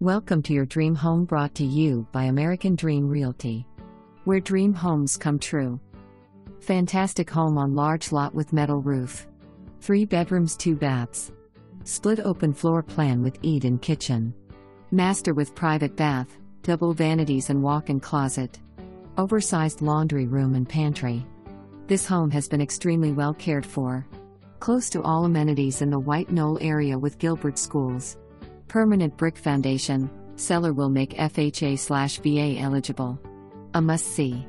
Welcome to your dream home brought to you by American Dream Realty. Where dream homes come true. Fantastic home on large lot with metal roof. 3 bedrooms, 2 baths. Split open floor plan with eat-in kitchen. Master with private bath, double vanities and walk-in closet. Oversized laundry room and pantry. This home has been extremely well cared for. Close to all amenities in the White Knoll area with Gilbert Schools. Permanent brick foundation, seller will make FHA/VA eligible. A must see.